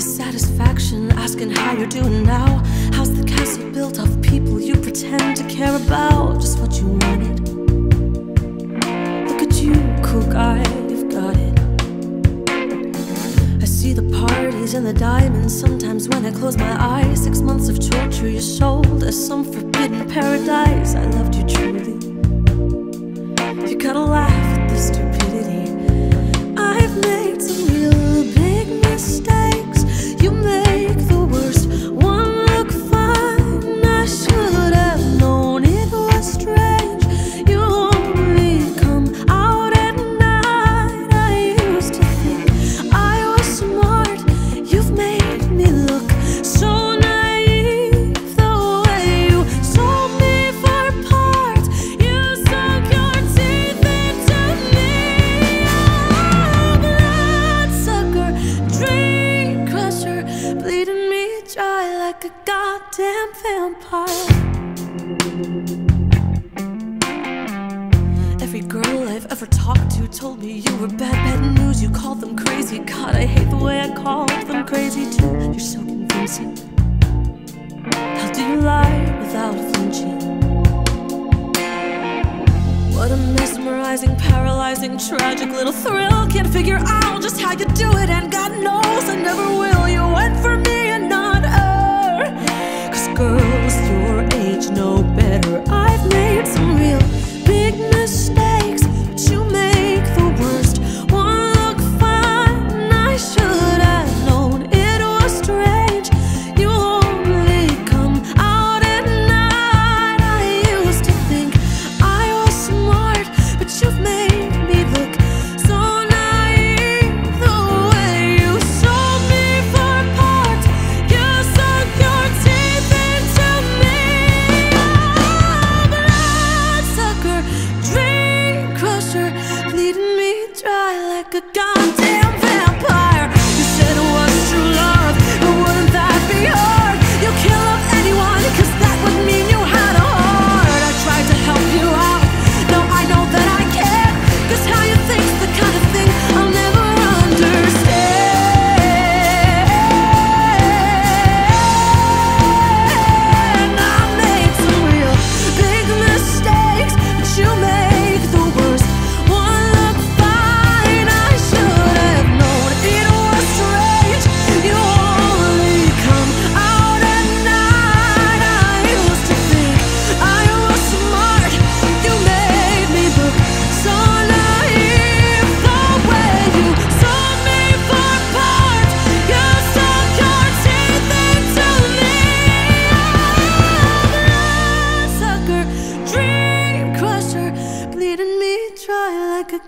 the satisfaction asking how you're doing now. How's the castle built of people you pretend to care about? Just what you wanted. Look at you, cool guy, you've got it. I see the parties and the diamonds sometimes when I close my eyes. Six months of torture, you sold as some forbidden paradise. I loved you truly. You gotta laugh like a goddamn vampire. Every girl I've ever talked to told me you were bad, bad news. You called them crazy. God, I hate the way I called them crazy too. You're so convincing. How do you lie without flinching? What a mesmerizing, paralyzing, tragic little thrill. Can't figure out just how you do it and got like a gun.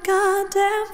God goddamn